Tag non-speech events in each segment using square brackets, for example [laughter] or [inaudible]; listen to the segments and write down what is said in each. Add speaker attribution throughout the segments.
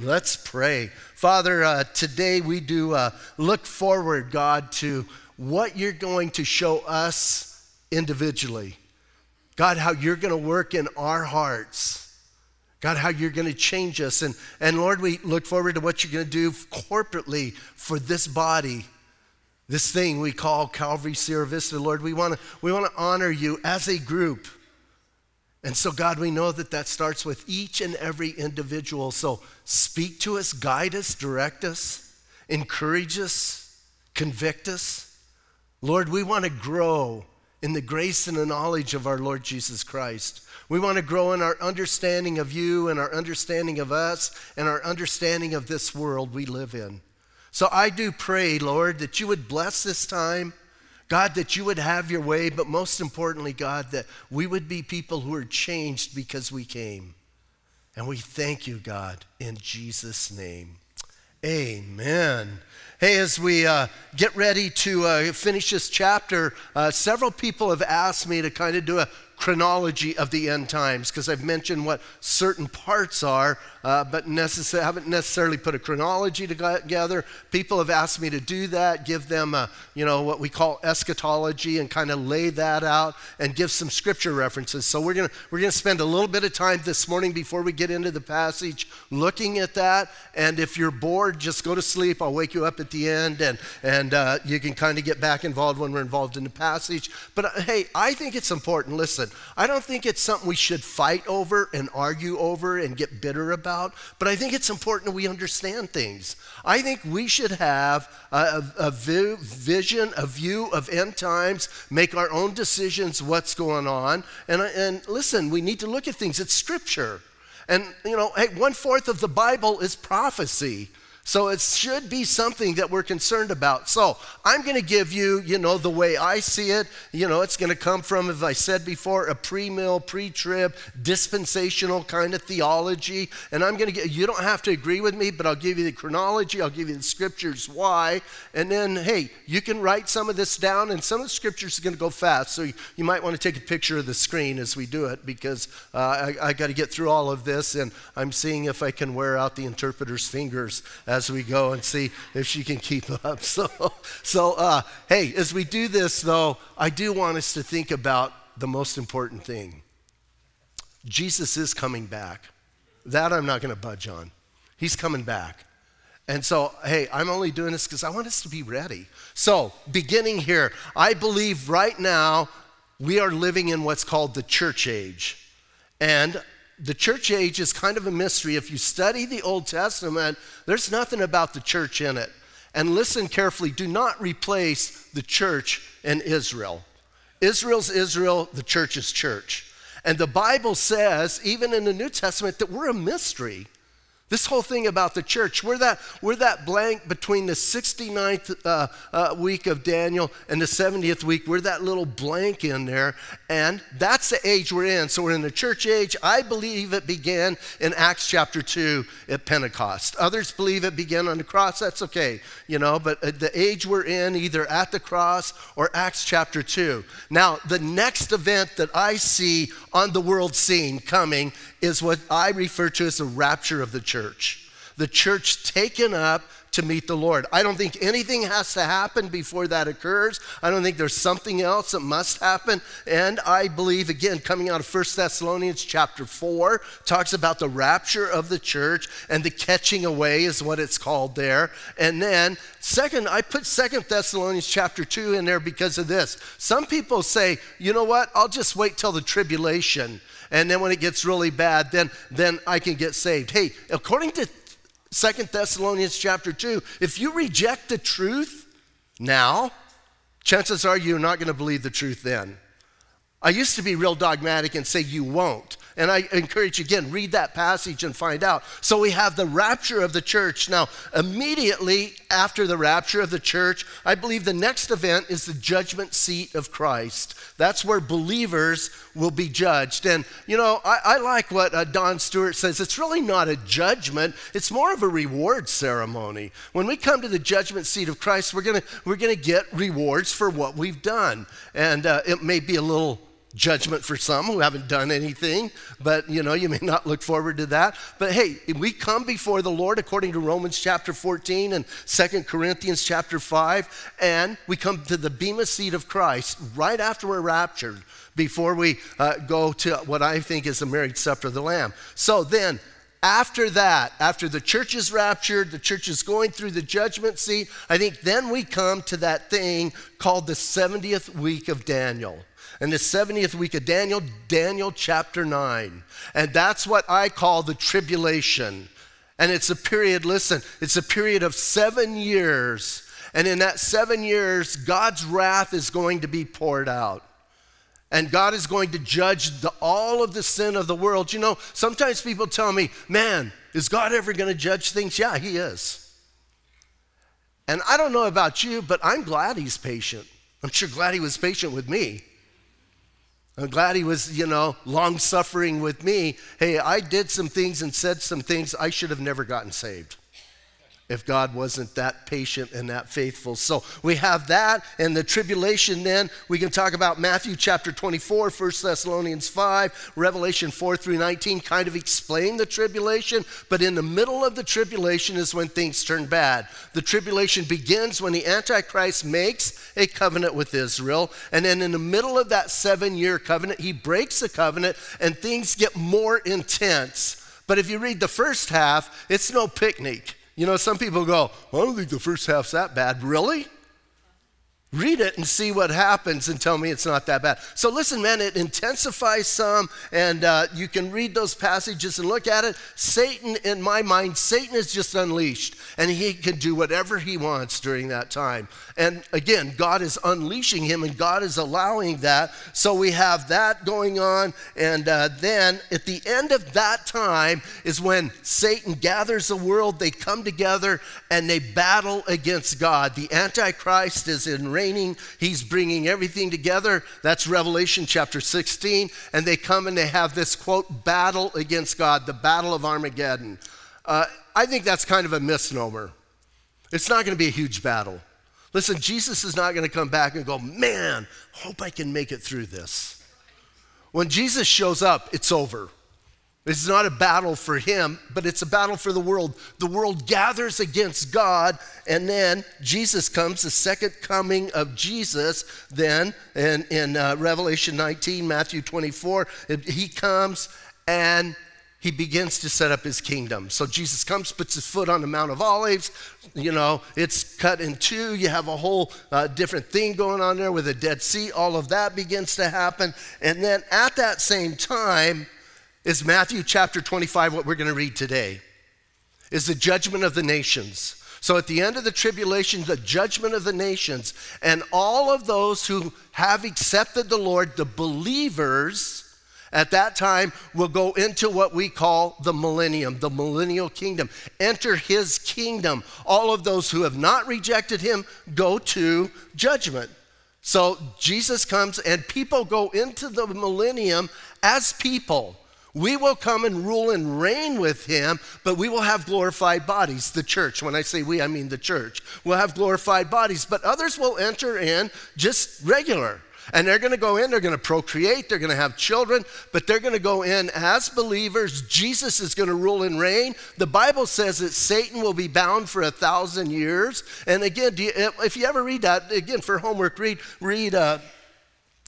Speaker 1: Let's pray. Father, uh, today we do uh, look forward, God, to what you're going to show us individually. God, how you're going to work in our hearts. God, how you're going to change us. And, and Lord, we look forward to what you're going to do corporately for this body, this thing we call Calvary Sierra Vista. Lord, we want to we want to honor you as a group. And so, God, we know that that starts with each and every individual. So, speak to us, guide us, direct us, encourage us, convict us. Lord, we want to grow in the grace and the knowledge of our Lord Jesus Christ. We want to grow in our understanding of you and our understanding of us and our understanding of this world we live in. So I do pray, Lord, that you would bless this time. God, that you would have your way, but most importantly, God, that we would be people who are changed because we came. And we thank you, God, in Jesus' name. Amen. Hey, as we uh, get ready to uh, finish this chapter, uh, several people have asked me to kind of do a chronology of the end times because I've mentioned what certain parts are, uh, but necess- haven't necessarily put a chronology together. People have asked me to do that, give them, a, you know, what we call eschatology, and kind of lay that out and give some scripture references. So we're gonna we're gonna spend a little bit of time this morning before we get into the passage looking at that. And if you're bored, just go to sleep. I'll wake you up at the end, and and uh, you can kind of get back involved when we're involved in the passage. But uh, hey, I think it's important. Listen. I don't think it's something we should fight over and argue over and get bitter about, but I think it's important we understand things. I think we should have a, a vision, a view of end times, make our own decisions, what's going on. And, and listen, we need to look at things. It's scripture. And, you know, hey, one fourth of the Bible is prophecy. So it should be something that we're concerned about. So I'm going to give you, you know, the way I see it. You know, it's going to come from, as I said before, a pre-mill, pre-trib, dispensational kind of theology. And I'm going to get, you don't have to agree with me, but I'll give you the chronology, I'll give you the scriptures, why. And then, hey, you can write some of this down, and some of the scriptures are going to go fast. So you, you might want to take a picture of the screen as we do it, because uh, I, I got to get through all of this, and I'm seeing if I can wear out the interpreter's fingers as we go and see if she can keep [laughs] up. So, so uh, hey, as we do this, though, I do want us to think about the most important thing. Jesus is coming back. That I'm not going to budge on. He's coming back. And so, hey, I'm only doing this because I want us to be ready. So, beginning here, I believe right now we are living in what's called the church age. And the church age is kind of a mystery. If you study the Old Testament, there's nothing about the church in it. And listen carefully do not replace the church and Israel. Israel's Israel, the church is church. And the Bible says, even in the New Testament, that we're a mystery. This whole thing about the church, we're that, we're that blank between the 69th uh, uh, week of Daniel and the 70th week. We're that little blank in there. And that's the age we're in. So we're in the church age. I believe it began in Acts chapter 2 at Pentecost. Others believe it began on the cross. That's okay, you know, but the age we're in, either at the cross or Acts chapter 2. Now, the next event that I see on the world scene coming is what I refer to as the rapture of the church. The church taken up to meet the Lord. I don't think anything has to happen before that occurs. I don't think there's something else that must happen. And I believe, again, coming out of 1 Thessalonians chapter 4, talks about the rapture of the church and the catching away is what it's called there. And then, second, I put 2 Thessalonians chapter 2 in there because of this. Some people say, you know what, I'll just wait till the tribulation and then when it gets really bad, then, then I can get saved. Hey, according to Second Thessalonians chapter 2, if you reject the truth now, chances are you're not going to believe the truth then. I used to be real dogmatic and say you won't. And I encourage you again, read that passage and find out. So we have the rapture of the church. Now, immediately after the rapture of the church, I believe the next event is the judgment seat of Christ. That's where believers will be judged. And, you know, I, I like what uh, Don Stewart says. It's really not a judgment, it's more of a reward ceremony. When we come to the judgment seat of Christ, we're going to we're to get rewards for what we've done. And uh, it may be a little judgment for some who haven't done anything, but you know, you may not look forward to that. But hey, we come before the Lord according to Romans chapter 14 and Second Corinthians chapter 5, and we come to the Bema seat of Christ right after we're raptured before we uh, go to what I think is the married supper of the Lamb. So then, after that, after the church is raptured, the church is going through the judgment seat, I think then we come to that thing called the 70th week of Daniel. And the 70th week of Daniel, Daniel chapter 9. And that's what I call the tribulation. And it's a period, listen, it's a period of seven years. And in that seven years, God's wrath is going to be poured out. And God is going to judge the, all of the sin of the world. You know, sometimes people tell me, man, is God ever going to judge things? Yeah, He is. And I don't know about you, but I'm glad He's patient. I'm sure glad He was patient with me. I'm glad He was, you know, long suffering with me. Hey, I did some things and said some things I should have never gotten saved if God wasn't that patient and that faithful. So we have that and the tribulation then. We can talk about Matthew chapter 24, 1 Thessalonians 5, Revelation 4 through 19 kind of explain the tribulation, but in the middle of the tribulation is when things turn bad. The tribulation begins when the Antichrist makes a covenant with Israel, and then in the middle of that seven year covenant, he breaks the covenant and things get more intense. But if you read the first half, it's no picnic. You know, some people go, I don't think the first half's that bad. Really? Read it and see what happens and tell me it's not that bad. So, listen, man, it intensifies some, and uh, you can read those passages and look at it. Satan, in my mind, Satan is just unleashed, and he can do whatever he wants during that time. And again, God is unleashing him, and God is allowing that. So, we have that going on, and uh, then at the end of that time is when Satan gathers the world, they come together, and they battle against God. The Antichrist is in reigning. He's bringing everything together. That's Revelation chapter 16. And they come and they have this quote, battle against God, the battle of Armageddon. Uh, I think that's kind of a misnomer. It's not going to be a huge battle. Listen, Jesus is not going to come back and go, man, hope I can make it through this. When Jesus shows up, it's over. It's not a battle for him, but it's a battle for the world. The world gathers against God, and then Jesus comes, the second coming of Jesus, then in, in uh, Revelation 19, Matthew 24, he comes and he begins to set up his kingdom. So Jesus comes, puts his foot on the Mount of Olives. You know, it's cut in two. You have a whole uh, different thing going on there with a Dead Sea. All of that begins to happen. And then at that same time, is Matthew chapter 25, what we're going to read today, is the judgment of the nations. So at the end of the tribulation, the judgment of the nations, and all of those who have accepted the Lord, the believers, at that time will go into what we call the millennium, the millennial kingdom. Enter his kingdom. All of those who have not rejected him go to judgment. So Jesus comes and people go into the millennium as people. We will come and rule and reign with him, but we will have glorified bodies, the church. When I say we, I mean the church. We'll have glorified bodies, but others will enter in just regular. And they're going to go in, they're going to procreate, they're going to have children, but they're going to go in as believers. Jesus is going to rule and reign. The Bible says that Satan will be bound for a thousand years. And again, you, if you ever read that, again, for homework, read, read uh,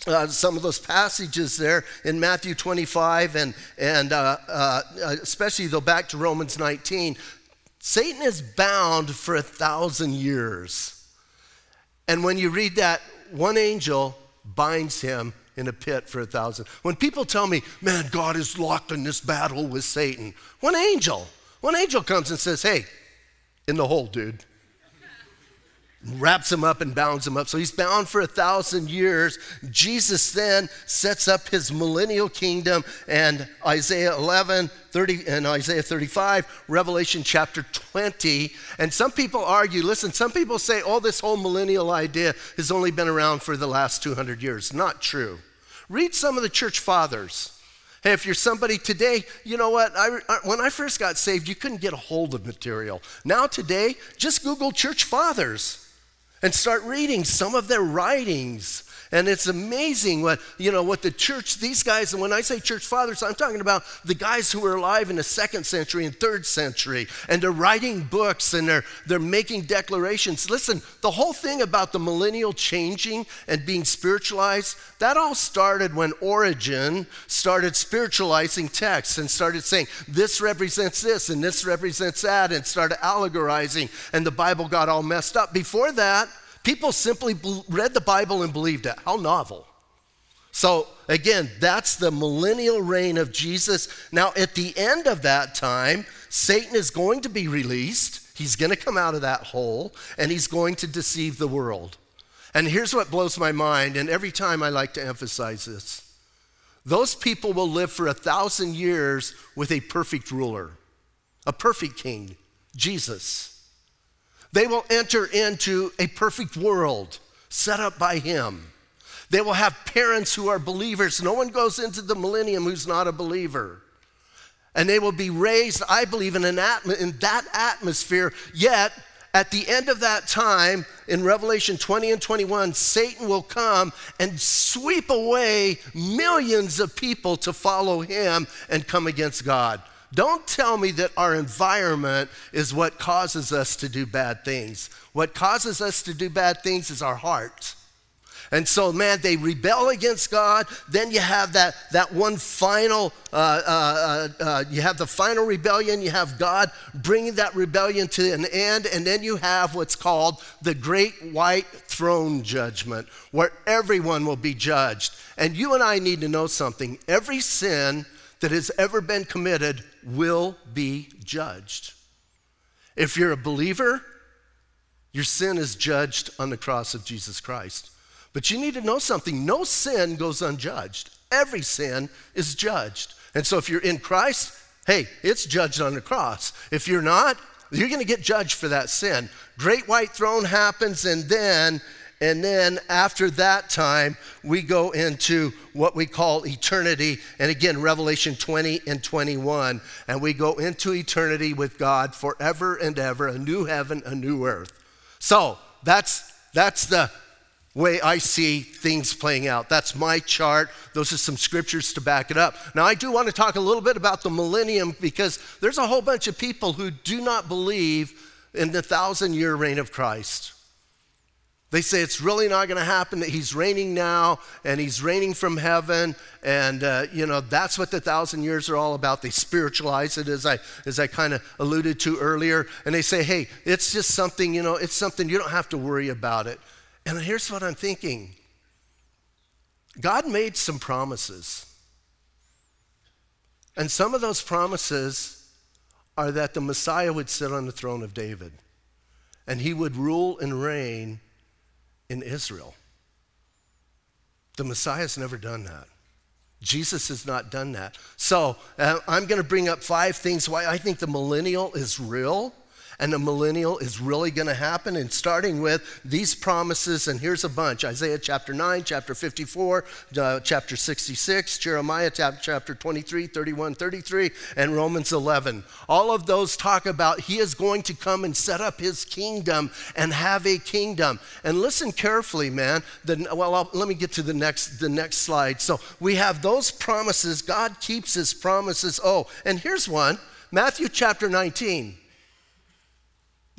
Speaker 1: uh, some of those passages there in Matthew 25 and, and uh, uh, especially though back to Romans 19, Satan is bound for a thousand years. And when you read that, one angel binds him in a pit for a thousand. When people tell me, man, God is locked in this battle with Satan, one angel, one angel comes and says, hey, in the hole, dude wraps him up and bounds him up. So he's bound for a thousand years. Jesus then sets up his millennial kingdom, and Isaiah 11, 30, and Isaiah 35, Revelation chapter 20. And some people argue listen, some people say, oh, this whole millennial idea has only been around for the last 200 years. Not true. Read some of the church fathers. Hey, if you're somebody today, you know what? I, I, when I first got saved, you couldn't get a hold of material. Now, today, just Google church fathers and start reading some of their writings. And it's amazing what, you know, what the church, these guys, and when I say church fathers, I'm talking about the guys who were alive in the second century and third century, and they're writing books and they're, they're making declarations. Listen, the whole thing about the millennial changing and being spiritualized, that all started when Origen started spiritualizing texts and started saying, this represents this and this represents that, and started allegorizing, and the Bible got all messed up. Before that, People simply read the Bible and believed it. How novel. So, again, that's the millennial reign of Jesus. Now, at the end of that time, Satan is going to be released. He's going to come out of that hole and he's going to deceive the world. And here's what blows my mind, and every time I like to emphasize this those people will live for a thousand years with a perfect ruler, a perfect king, Jesus. They will enter into a perfect world set up by Him. They will have parents who are believers. No one goes into the millennium who's not a believer. And they will be raised, I believe, in, an atmo- in that atmosphere. Yet, at the end of that time, in Revelation 20 and 21, Satan will come and sweep away millions of people to follow him and come against God. Don't tell me that our environment is what causes us to do bad things. What causes us to do bad things is our heart. And so, man, they rebel against God. Then you have that, that one final, uh, uh, uh, uh, you have the final rebellion. You have God bringing that rebellion to an end. And then you have what's called the great white throne judgment, where everyone will be judged. And you and I need to know something. Every sin that has ever been committed will be judged. If you're a believer, your sin is judged on the cross of Jesus Christ. But you need to know something no sin goes unjudged, every sin is judged. And so if you're in Christ, hey, it's judged on the cross. If you're not, you're going to get judged for that sin. Great white throne happens, and then and then after that time, we go into what we call eternity. And again, Revelation 20 and 21. And we go into eternity with God forever and ever, a new heaven, a new earth. So that's, that's the way I see things playing out. That's my chart. Those are some scriptures to back it up. Now, I do want to talk a little bit about the millennium because there's a whole bunch of people who do not believe in the thousand year reign of Christ. They say it's really not going to happen, that he's reigning now and he's reigning from heaven. And, uh, you know, that's what the thousand years are all about. They spiritualize it, as I, as I kind of alluded to earlier. And they say, hey, it's just something, you know, it's something you don't have to worry about it. And here's what I'm thinking God made some promises. And some of those promises are that the Messiah would sit on the throne of David and he would rule and reign in Israel. The Messiah's never done that. Jesus has not done that. So uh, I'm going to bring up five things why I think the millennial is real and the millennial is really going to happen. And starting with these promises, and here's a bunch Isaiah chapter 9, chapter 54, uh, chapter 66, Jeremiah chapter 23, 31, 33, and Romans 11. All of those talk about he is going to come and set up his kingdom and have a kingdom. And listen carefully, man. The, well, I'll, let me get to the next, the next slide. So we have those promises. God keeps his promises. Oh, and here's one Matthew chapter 19.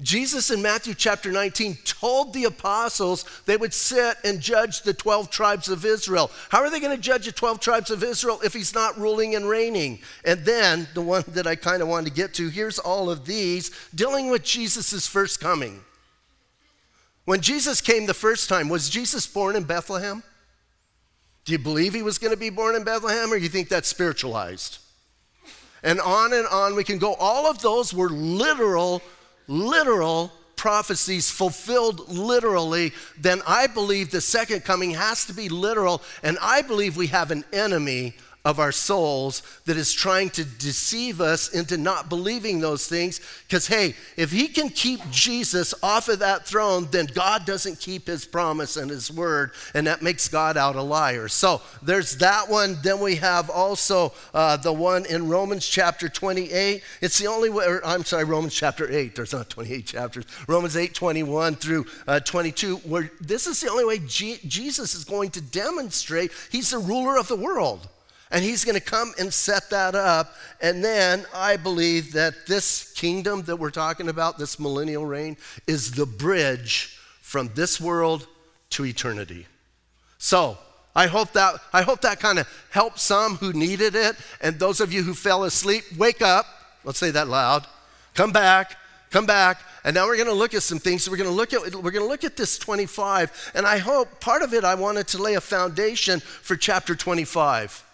Speaker 1: Jesus in Matthew chapter 19 told the apostles they would sit and judge the 12 tribes of Israel. How are they going to judge the 12 tribes of Israel if he's not ruling and reigning? And then the one that I kind of wanted to get to here's all of these dealing with Jesus' first coming. When Jesus came the first time, was Jesus born in Bethlehem? Do you believe he was going to be born in Bethlehem or you think that's spiritualized? And on and on we can go. All of those were literal literal prophecies fulfilled literally, then I believe the second coming has to be literal. And I believe we have an enemy of our souls that is trying to deceive us into not believing those things. Because, hey, if he can keep Jesus off of that throne, then God doesn't keep his promise and his word, and that makes God out a liar. So there's that one. Then we have also uh, the one in Romans chapter 28. It's the only way, or, I'm sorry, Romans chapter 8. There's not 28 chapters. Romans 8, 21 through uh, 22, where this is the only way G- Jesus is going to demonstrate he's the ruler of the world. And he's going to come and set that up. And then I believe that this kingdom that we're talking about, this millennial reign, is the bridge from this world to eternity. So, I hope that I hope that kind of helped some who needed it and those of you who fell asleep, wake up. Let's say that loud. Come back. Come back. And now we're going to look at some things. we're going to look at we're going to look at this 25 and I hope part of it I wanted to lay a foundation for chapter 25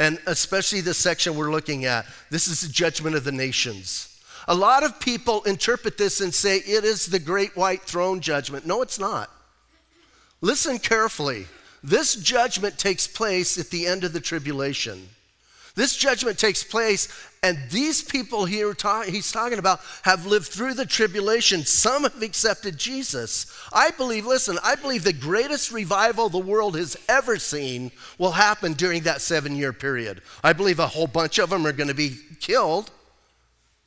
Speaker 1: and especially this section we're looking at. This is the judgment of the nations. A lot of people interpret this and say it is the great white throne judgment. No, it's not. Listen carefully. This judgment takes place at the end of the tribulation. This judgment takes place, and these people here ta- he's talking about have lived through the tribulation. Some have accepted Jesus. I believe, listen, I believe the greatest revival the world has ever seen will happen during that seven year period. I believe a whole bunch of them are going to be killed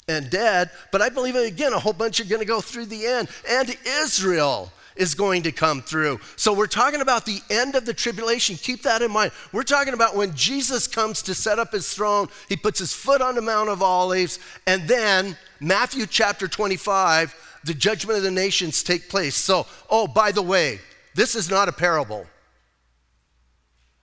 Speaker 1: and dead, but I believe, again, a whole bunch are going to go through the end. And Israel is going to come through. So we're talking about the end of the tribulation. Keep that in mind. We're talking about when Jesus comes to set up his throne, he puts his foot on the Mount of Olives, and then Matthew chapter 25, the judgment of the nations take place. So, oh, by the way, this is not a parable.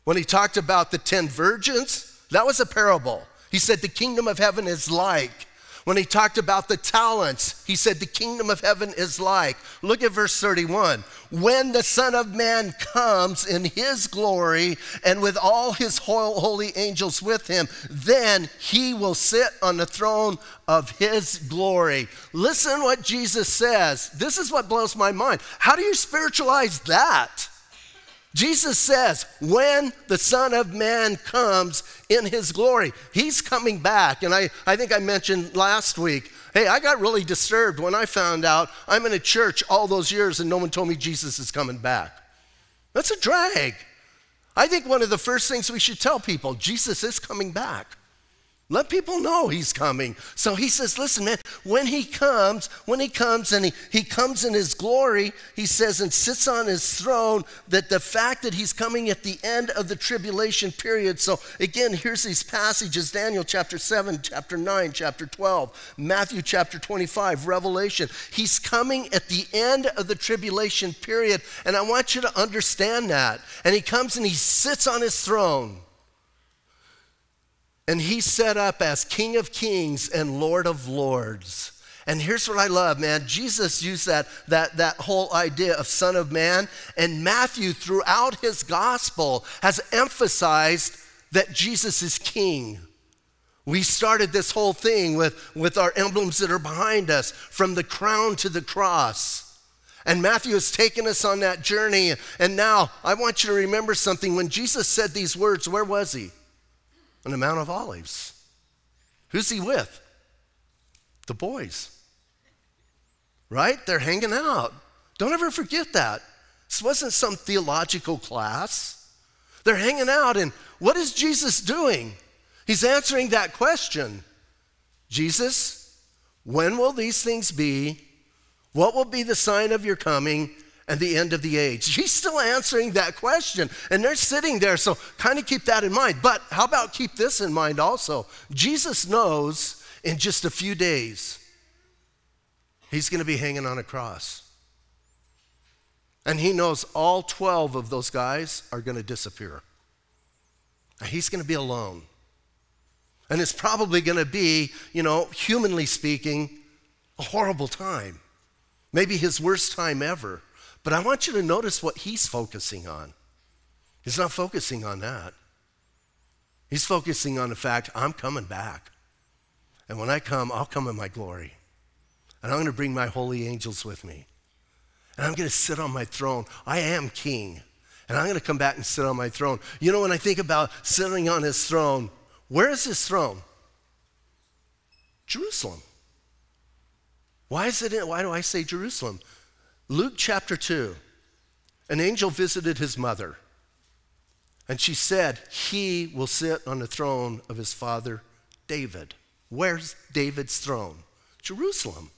Speaker 1: When he talked about the 10 virgins, that was a parable. He said the kingdom of heaven is like when he talked about the talents, he said, The kingdom of heaven is like. Look at verse 31. When the Son of Man comes in his glory and with all his holy angels with him, then he will sit on the throne of his glory. Listen what Jesus says. This is what blows my mind. How do you spiritualize that? Jesus says, when the Son of Man comes in his glory, he's coming back. And I, I think I mentioned last week, hey, I got really disturbed when I found out I'm in a church all those years and no one told me Jesus is coming back. That's a drag. I think one of the first things we should tell people Jesus is coming back. Let people know he's coming. So he says, listen, man, when he comes, when he comes and he, he comes in his glory, he says, and sits on his throne, that the fact that he's coming at the end of the tribulation period. So again, here's these passages Daniel chapter 7, chapter 9, chapter 12, Matthew chapter 25, Revelation. He's coming at the end of the tribulation period. And I want you to understand that. And he comes and he sits on his throne. And he's set up as King of Kings and Lord of Lords. And here's what I love, man. Jesus used that, that, that whole idea of Son of Man. And Matthew, throughout his gospel, has emphasized that Jesus is King. We started this whole thing with, with our emblems that are behind us, from the crown to the cross. And Matthew has taken us on that journey. And now I want you to remember something. When Jesus said these words, where was he? On the Mount of Olives. Who's he with? The boys. Right? They're hanging out. Don't ever forget that. This wasn't some theological class. They're hanging out, and what is Jesus doing? He's answering that question Jesus, when will these things be? What will be the sign of your coming? And the end of the age? [laughs] He's still answering that question, and they're sitting there, so kind of keep that in mind. But how about keep this in mind also? Jesus knows in just a few days he's going to be hanging on a cross. And he knows all 12 of those guys are going to disappear. And he's going to be alone. And it's probably going to be, you know, humanly speaking, a horrible time. Maybe his worst time ever. But I want you to notice what he's focusing on. He's not focusing on that. He's focusing on the fact I'm coming back. And when I come, I'll come in my glory. And I'm going to bring my holy angels with me. And I'm going to sit on my throne. I am king. and I'm going to come back and sit on my throne. You know, when I think about sitting on his throne, where is his throne? Jerusalem. Why is it why do I say Jerusalem? Luke chapter 2. An angel visited his mother, and she said, He will sit on the throne of his father David. Where's David's throne? Jerusalem.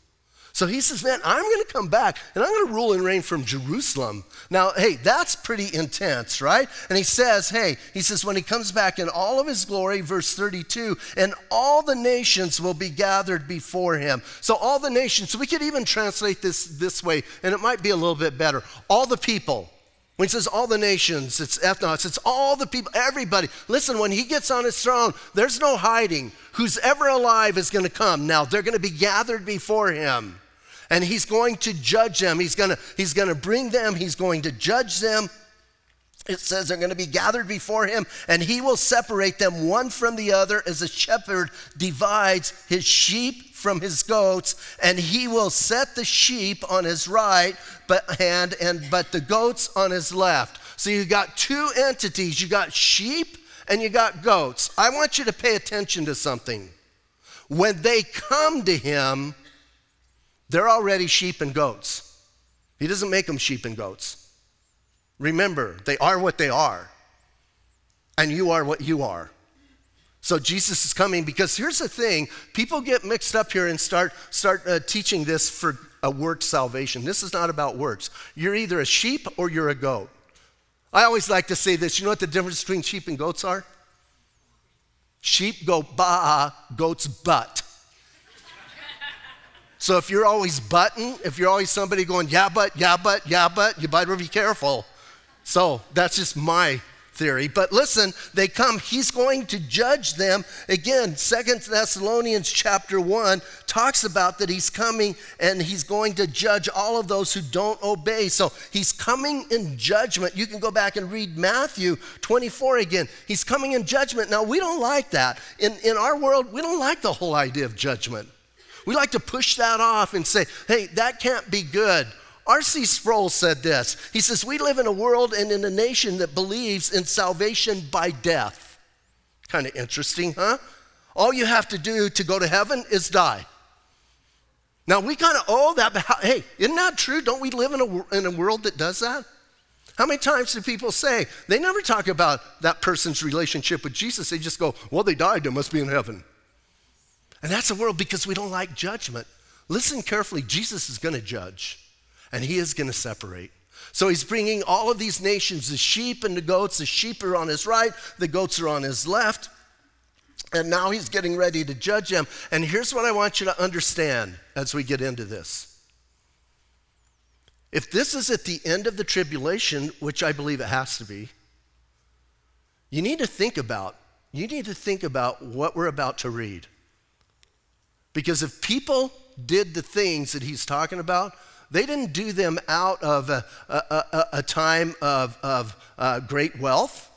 Speaker 1: So he says, Man, I'm going to come back and I'm going to rule and reign from Jerusalem. Now, hey, that's pretty intense, right? And he says, Hey, he says, when he comes back in all of his glory, verse 32, and all the nations will be gathered before him. So, all the nations, so we could even translate this this way, and it might be a little bit better. All the people. When he says all the nations, it's ethnos, it's all the people, everybody. Listen, when he gets on his throne, there's no hiding. Who's ever alive is going to come. Now, they're going to be gathered before him and he's going to judge them. He's going to, he's going to bring them, he's going to judge them. It says they're going to be gathered before him, and he will separate them one from the other as a shepherd divides his sheep from his goats, and he will set the sheep on his right hand and but the goats on his left. So you got two entities. You got sheep and you got goats. I want you to pay attention to something. When they come to him, they're already sheep and goats. He doesn't make them sheep and goats. Remember, they are what they are, and you are what you are. So Jesus is coming because here's the thing people get mixed up here and start, start uh, teaching this for a work salvation. This is not about works. You're either a sheep or you're a goat. I always like to say this you know what the difference between sheep and goats are? Sheep go ba, goats butt. So if you're always butting, if you're always somebody going, yeah, but, yeah, but, yeah, but, you better be careful. So that's just my theory. But listen, they come, he's going to judge them. Again, Second Thessalonians chapter 1 talks about that he's coming and he's going to judge all of those who don't obey. So he's coming in judgment. You can go back and read Matthew 24 again. He's coming in judgment. Now, we don't like that. In, in our world, we don't like the whole idea of judgment. We like to push that off and say, hey, that can't be good. R.C. Sproul said this. He says, We live in a world and in a nation that believes in salvation by death. Kind of interesting, huh? All you have to do to go to heaven is die. Now, we kind of owe that, but hey, isn't that true? Don't we live in a, in a world that does that? How many times do people say, they never talk about that person's relationship with Jesus? They just go, well, they died, they must be in heaven. And that's the world because we don't like judgment. Listen carefully Jesus is going to judge, and he is going to separate. So he's bringing all of these nations, the sheep and the goats. The sheep are on his right, the goats are on his left. And now he's getting ready to judge them. And here's what I want you to understand as we get into this. If this is at the end of the tribulation, which I believe it has to be, you need to think about you need to think about what we're about to read. Because if people did the things that he's talking about, they didn't do them out of a, a, a, a time of, of uh, great wealth.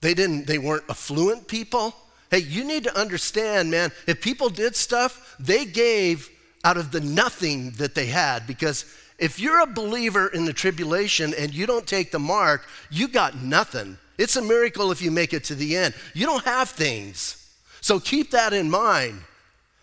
Speaker 1: They didn't, they weren't affluent people. Hey, you need to understand, man, if people did stuff, they gave out of the nothing that they had. Because if you're a believer in the tribulation and you don't take the mark, you got nothing. It's a miracle if you make it to the end. You don't have things. So keep that in mind.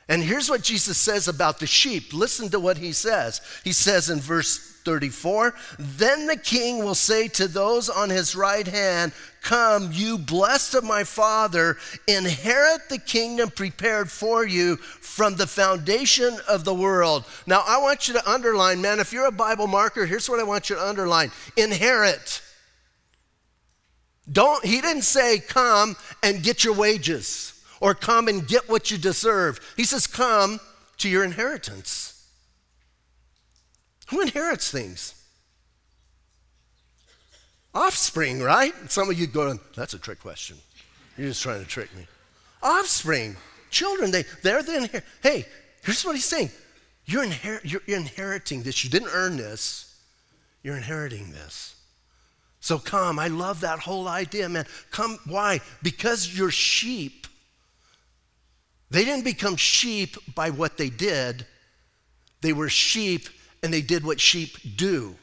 Speaker 1: And here's what Jesus says about the sheep. Listen to what he says. He says in verse 34 Then the king will say to those on his right hand, Come, you blessed of my father, inherit the kingdom prepared for you from the foundation of the world. Now, I want you to underline, man, if you're a Bible marker, here's what I want you to underline inherit. Don't, he didn't say, Come and get your wages or come and get what you deserve. He says, Come to your inheritance. Who inherits things? Offspring, right? Some of you go, that's a trick question. You're just trying to trick me. Offspring, children, they, they're the inher- Hey, here's what he's saying. You're, inher- you're inheriting this. You didn't earn this. You're inheriting this. So come. I love that whole idea, man. Come. Why? Because you're sheep they didn't become sheep by what they did, they were sheep and they did what sheep do.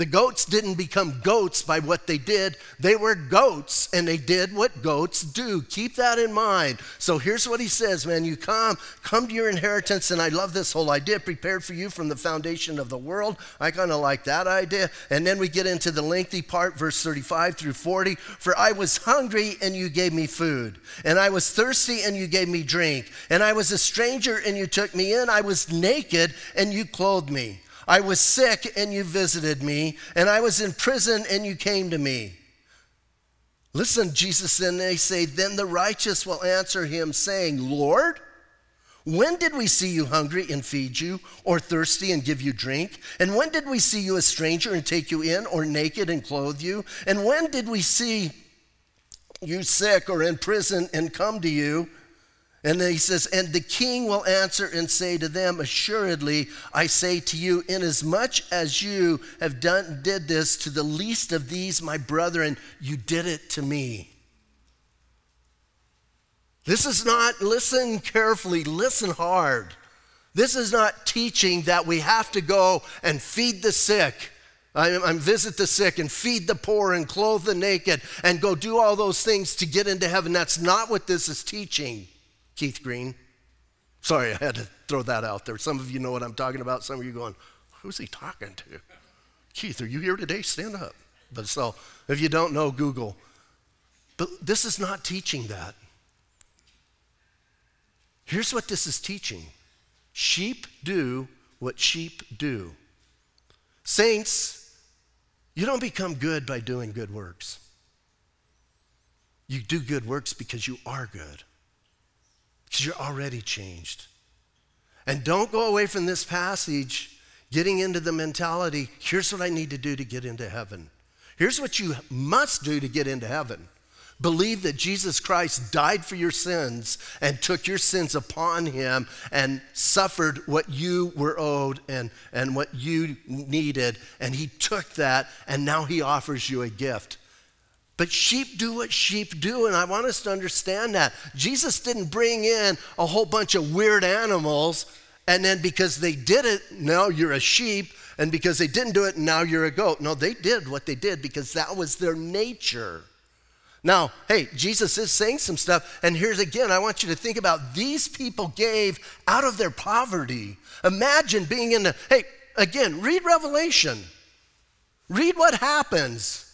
Speaker 1: The goats didn't become goats by what they did. They were goats and they did what goats do. Keep that in mind. So here's what he says, man. You come, come to your inheritance. And I love this whole idea prepared for you from the foundation of the world. I kind of like that idea. And then we get into the lengthy part, verse 35 through 40. For I was hungry and you gave me food. And I was thirsty and you gave me drink. And I was a stranger and you took me in. I was naked and you clothed me. I was sick and you visited me, and I was in prison and you came to me. Listen, Jesus, and they say, Then the righteous will answer him, saying, Lord, when did we see you hungry and feed you, or thirsty and give you drink? And when did we see you a stranger and take you in, or naked and clothe you? And when did we see you sick or in prison and come to you? And then he says, And the king will answer and say to them, Assuredly, I say to you, inasmuch as you have done did this to the least of these, my brethren, you did it to me. This is not, listen carefully, listen hard. This is not teaching that we have to go and feed the sick. I, I um, visit the sick and feed the poor and clothe the naked and go do all those things to get into heaven. That's not what this is teaching. Keith Green. Sorry, I had to throw that out there. Some of you know what I'm talking about. Some of you going, who's he talking to? Keith, are you here today? Stand up. But so, if you don't know, Google. But this is not teaching that. Here's what this is teaching sheep do what sheep do. Saints, you don't become good by doing good works. You do good works because you are good because you're already changed. And don't go away from this passage getting into the mentality here's what I need to do to get into heaven. Here's what you must do to get into heaven. Believe that Jesus Christ died for your sins and took your sins upon him and suffered what you were owed and, and what you needed. And he took that and now he offers you a gift. But sheep do what sheep do, and I want us to understand that. Jesus didn't bring in a whole bunch of weird animals, and then because they did it, now you're a sheep, and because they didn't do it, now you're a goat. No, they did what they did because that was their nature. Now, hey, Jesus is saying some stuff, and here's again, I want you to think about these people gave out of their poverty. Imagine being in the, hey, again, read Revelation. Read what happens.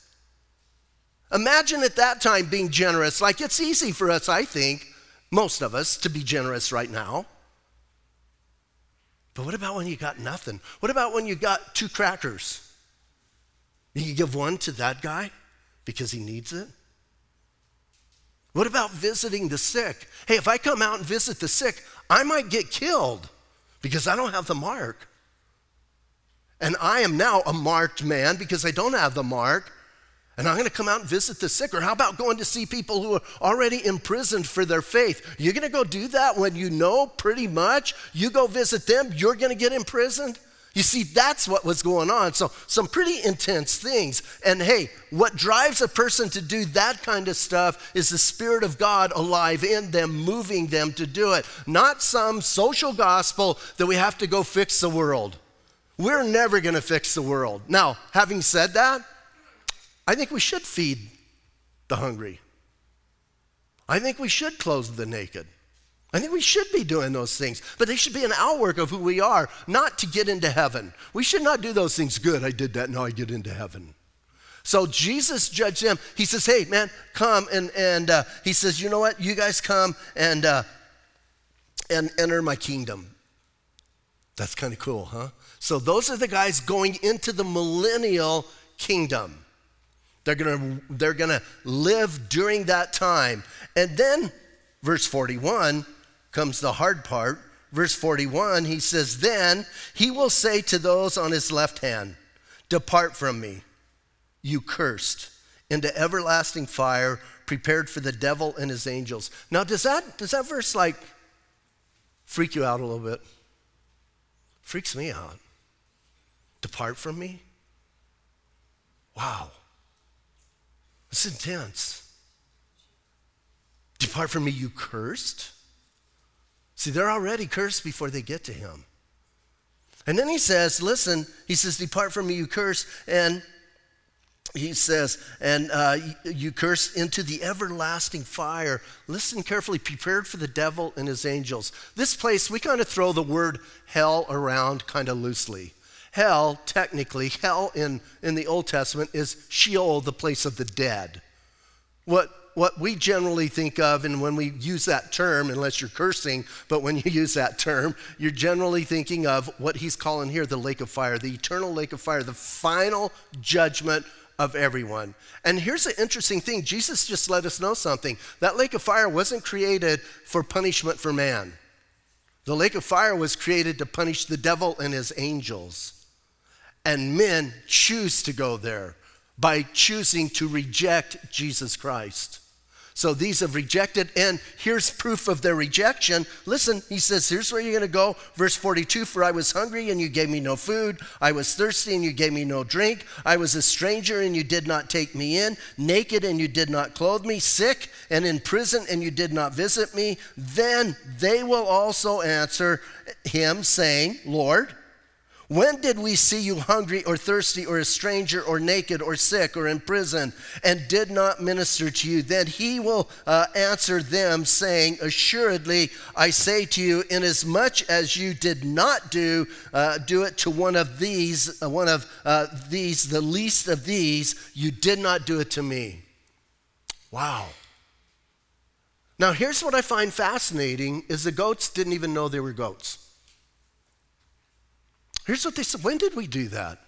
Speaker 1: Imagine at that time being generous. Like it's easy for us, I think, most of us, to be generous right now. But what about when you got nothing? What about when you got two crackers? You give one to that guy because he needs it? What about visiting the sick? Hey, if I come out and visit the sick, I might get killed because I don't have the mark. And I am now a marked man because I don't have the mark and I'm going to come out and visit the sick. Or how about going to see people who are already imprisoned for their faith? You're going to go do that when you know pretty much you go visit them, you're going to get imprisoned? You see, that's what was going on. So, some pretty intense things. And hey, what drives a person to do that kind of stuff is the Spirit of God alive in them, moving them to do it. Not some social gospel that we have to go fix the world. We're never going to fix the world. Now, having said that, I think we should feed the hungry. I think we should clothe the naked. I think we should be doing those things, but they should be an outwork of who we are, not to get into heaven. We should not do those things. Good, I did that, now I get into heaven. So Jesus judged them. He says, Hey, man, come. And, and uh, he says, You know what? You guys come and, uh, and enter my kingdom. That's kind of cool, huh? So those are the guys going into the millennial kingdom. They're to they're to live during that time. And then verse 41 comes the hard part. Verse 41, he says, Then he will say to those on his left hand, Depart from me, you cursed, into everlasting fire prepared for the devil and his angels. Now, does that, does that verse like freak you out a little bit? Freaks me out. Depart from me? Wow. It's intense. Depart from me, you cursed. See, they're already cursed before they get to him. And then he says, Listen, he says, Depart from me, you curse. And he says, and uh, you curse into the everlasting fire. Listen carefully, prepared for the devil and his angels. This place, we kind of throw the word hell around kind of loosely. Hell, technically, hell in, in the Old Testament is Sheol, the place of the dead. What what we generally think of, and when we use that term, unless you're cursing, but when you use that term, you're generally thinking of what he's calling here the lake of fire, the eternal lake of fire, the final judgment of everyone. And here's the interesting thing Jesus just let us know something. That lake of fire wasn't created for punishment for man, the lake of fire was created to punish the devil and his angels. And men choose to go there by choosing to reject Jesus Christ. So these have rejected, and here's proof of their rejection. Listen, he says, Here's where you're going to go. Verse 42 For I was hungry, and you gave me no food. I was thirsty, and you gave me no drink. I was a stranger, and you did not take me in. Naked, and you did not clothe me. Sick, and in prison, and you did not visit me. Then they will also answer him, saying, Lord, when did we see you hungry or thirsty or a stranger or naked or sick or in prison and did not minister to you? Then he will uh, answer them, saying, Assuredly, I say to you, inasmuch as you did not do, uh, do it to one of these, uh, one of uh, these, the least of these, you did not do it to me. Wow. Now, here's what I find fascinating is the goats didn't even know they were goats. Here's what they said When did we do that?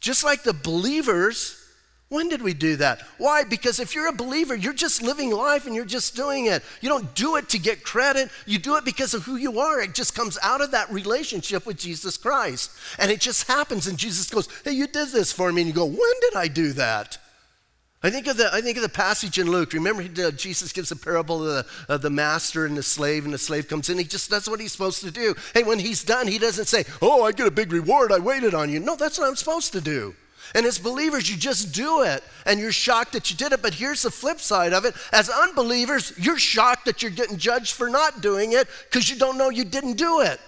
Speaker 1: Just like the believers, when did we do that? Why? Because if you're a believer, you're just living life and you're just doing it. You don't do it to get credit, you do it because of who you are. It just comes out of that relationship with Jesus Christ. And it just happens, and Jesus goes, Hey, you did this for me. And you go, When did I do that? I think of the, I think of the passage in Luke. Remember, Jesus gives a parable of the, of the master and the slave, and the slave comes in. He just does what he's supposed to do. Hey, when he's done, he doesn't say, Oh, I get a big reward. I waited on you. No, that's what I'm supposed to do. And as believers, you just do it and you're shocked that you did it. But here's the flip side of it as unbelievers, you're shocked that you're getting judged for not doing it because you don't know you didn't do it.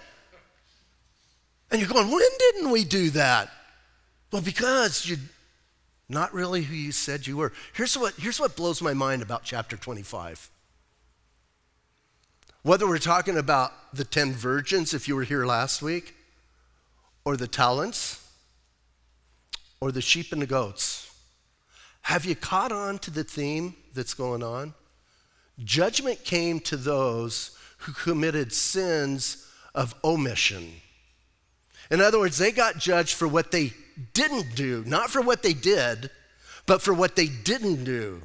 Speaker 1: And you're going, When didn't we do that? Well, because you not really who you said you were. Here's what, here's what blows my mind about chapter 25. Whether we're talking about the 10 virgins, if you were here last week, or the talents, or the sheep and the goats, have you caught on to the theme that's going on? Judgment came to those who committed sins of omission. In other words, they got judged for what they didn't do, not for what they did, but for what they didn't do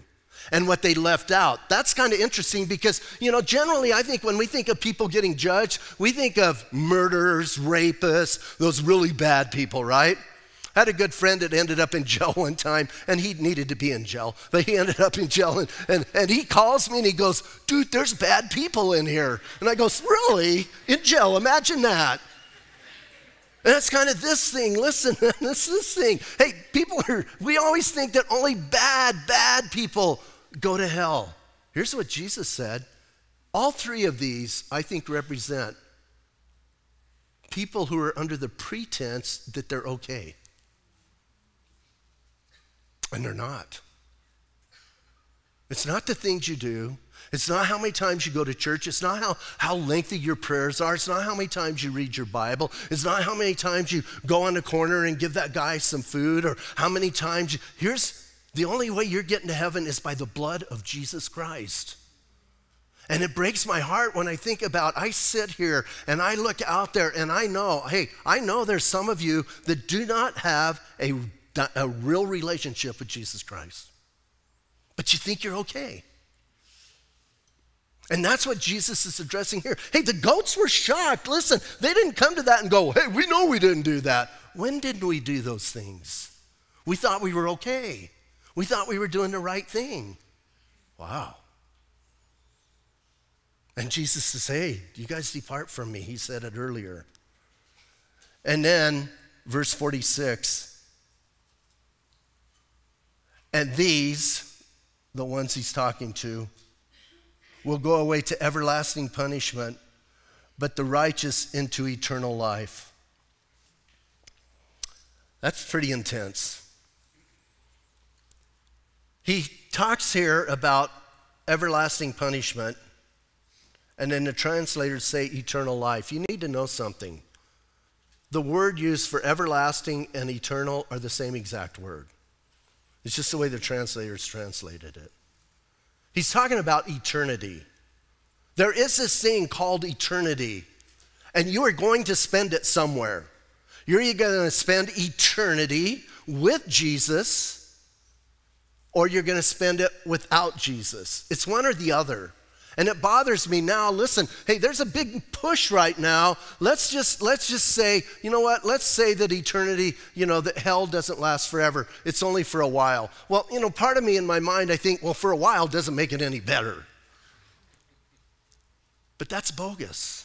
Speaker 1: and what they left out. That's kind of interesting because, you know, generally I think when we think of people getting judged, we think of murderers, rapists, those really bad people, right? I had a good friend that ended up in [laughs] jail one time, and he needed to be in jail, but he ended up in jail. And, and, and he calls me and he goes, Dude, there's bad people in here. And I goes, Really? In jail? Imagine that. And that's kind of this thing. Listen, [laughs] this this thing. Hey, people are, we always think that only bad, bad people go to hell. Here's what Jesus said. All three of these, I think, represent people who are under the pretense that they're okay. And they're not. It's not the things you do, it's not how many times you go to church. It's not how, how lengthy your prayers are. It's not how many times you read your Bible. It's not how many times you go on the corner and give that guy some food or how many times you. Here's the only way you're getting to heaven is by the blood of Jesus Christ. And it breaks my heart when I think about I sit here and I look out there and I know, hey, I know there's some of you that do not have a, a real relationship with Jesus Christ. But you think you're okay. And that's what Jesus is addressing here. Hey, the goats were shocked. Listen, they didn't come to that and go, hey, we know we didn't do that. When did we do those things? We thought we were okay. We thought we were doing the right thing. Wow. And Jesus says, hey, you guys depart from me. He said it earlier. And then, verse 46 and these, the ones he's talking to, will go away to everlasting punishment, but the righteous into eternal life. That's pretty intense. He talks here about everlasting punishment, and then the translators say eternal life. You need to know something. The word used for everlasting and eternal are the same exact word. It's just the way the translators translated it. He's talking about eternity. There is this thing called eternity, and you are going to spend it somewhere. You're either going to spend eternity with Jesus or you're going to spend it without Jesus. It's one or the other. And it bothers me now. Listen, hey, there's a big push right now. Let's just let's just say, you know what? Let's say that eternity, you know, that hell doesn't last forever. It's only for a while. Well, you know, part of me in my mind I think, well, for a while doesn't make it any better. But that's bogus.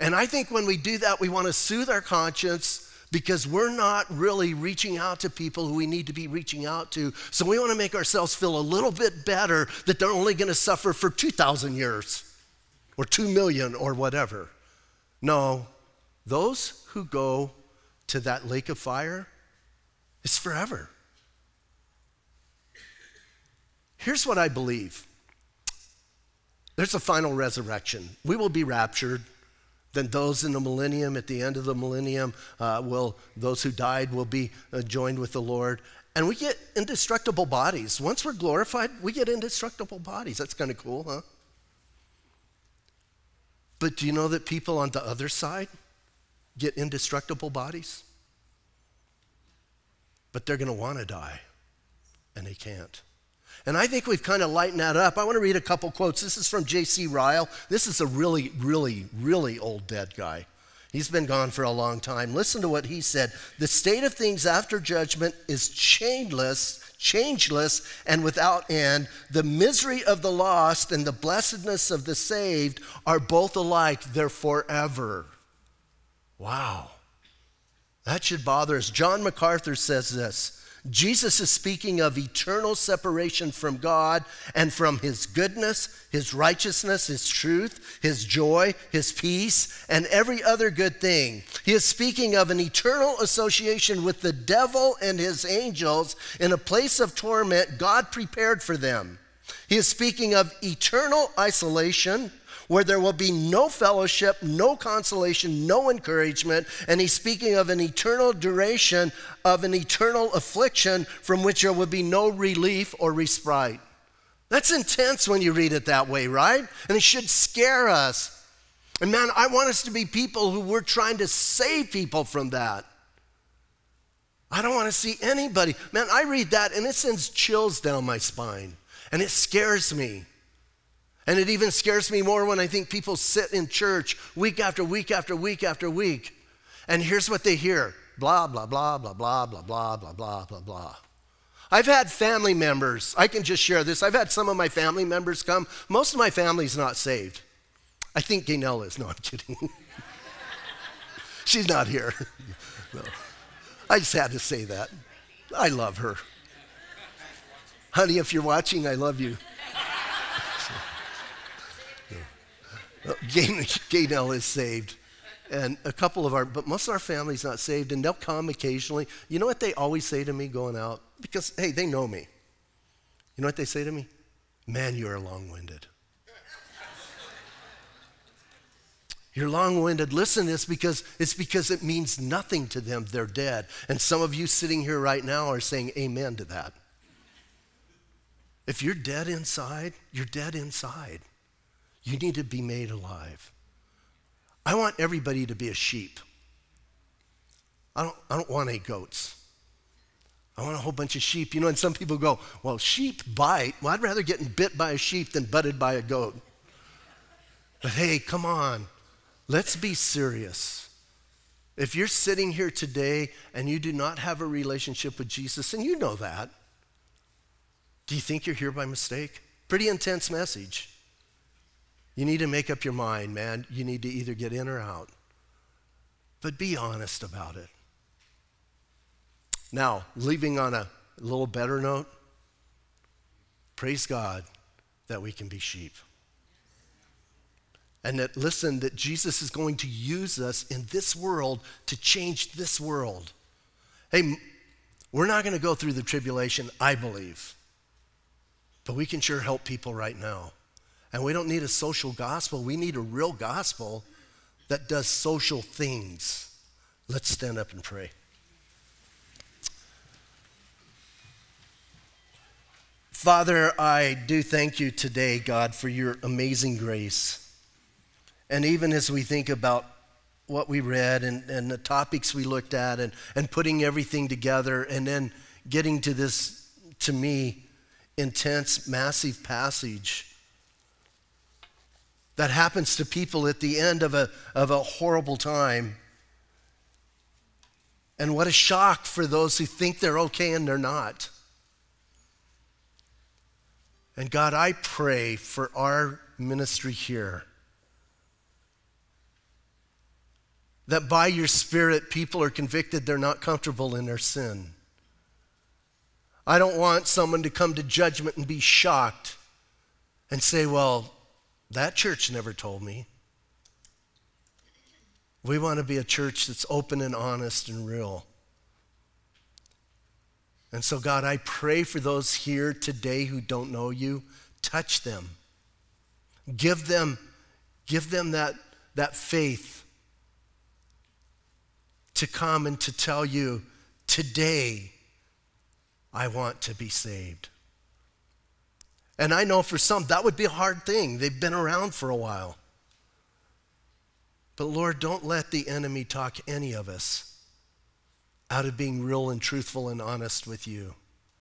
Speaker 1: And I think when we do that, we want to soothe our conscience because we're not really reaching out to people who we need to be reaching out to. So we want to make ourselves feel a little bit better that they're only going to suffer for 2,000 years or 2 million or whatever. No, those who go to that lake of fire, it's forever. Here's what I believe there's a final resurrection. We will be raptured. Then those in the millennium, at the end of the millennium, uh, will those who died will be uh, joined with the Lord, and we get indestructible bodies. Once we're glorified, we get indestructible bodies. That's kind of cool, huh? But do you know that people on the other side get indestructible bodies? But they're going to want to die, and they can't. And I think we've kind of lightened that up. I want to read a couple quotes. This is from J.C. Ryle. This is a really, really, really old dead guy. He's been gone for a long time. Listen to what he said. The state of things after judgment is changeless, changeless, and without end. The misery of the lost and the blessedness of the saved are both alike. They're forever. Wow. That should bother us. John MacArthur says this Jesus is speaking of eternal separation from God and from His goodness, His righteousness, His truth, His joy, His peace, and every other good thing. He is speaking of an eternal association with the devil and his angels in a place of torment God prepared for them. He is speaking of eternal isolation where there will be no fellowship, no consolation, no encouragement. And he's speaking of an eternal duration of an eternal affliction from which there will be no relief or respite. That's intense when you read it that way, right? And it should scare us. And man, I want us to be people who we're trying to save people from that. I don't want to see anybody. Man, I read that and it sends chills down my spine and it scares me. And it even scares me more when I think people sit in church week after week after week after week. And here's what they hear blah, blah, blah, blah, blah, blah, blah, blah, blah, blah, blah. I've had family members, I can just share this. I've had some of my family members come. Most of my family's not saved. I think Gaynell is. No, I'm kidding. [laughs] She's not here. [laughs] no. I just had to say that. I love her. Honey, if you're watching, I love you. [laughs] Gaynell is saved. And a couple of our, but most of our family's not saved, and they'll come occasionally. You know what they always say to me going out? Because, hey, they know me. You know what they say to me? Man, you are long winded. You're long-winded. Listen to this because it's because it means nothing to them. They're dead. And some of you sitting here right now are saying amen to that. If you're dead inside, you're dead inside. You need to be made alive. I want everybody to be a sheep. I don't, I don't want any goats. I want a whole bunch of sheep. You know, and some people go, well, sheep bite. Well, I'd rather get bit by a sheep than butted by a goat. But hey, come on. Let's be serious. If you're sitting here today and you do not have a relationship with Jesus, and you know that, do you think you're here by mistake? Pretty intense message. You need to make up your mind, man. You need to either get in or out. But be honest about it. Now, leaving on a little better note, praise God that we can be sheep. And that, listen, that Jesus is going to use us in this world to change this world. Hey, we're not going to go through the tribulation, I believe. But we can sure help people right now. And we don't need a social gospel, we need a real gospel that does social things. Let's stand up and pray. Father, I do thank you today, God, for your amazing grace. And even as we think about what we read and, and the topics we looked at and, and putting everything together and then getting to this, to me, intense, massive passage that happens to people at the end of a, of a horrible time. And what a shock for those who think they're okay and they're not. And God, I pray for our ministry here that by your Spirit, people are convicted they're not comfortable in their sin. I don't want someone to come to judgment and be shocked and say, well, that church never told me. We want to be a church that's open and honest and real. And so, God, I pray for those here today who don't know you. Touch them. Give them, give them that, that faith to come and to tell you, today, I want to be saved. And I know for some that would be a hard thing. They've been around for a while. But Lord, don't let the enemy talk any of us out of being real and truthful and honest with you.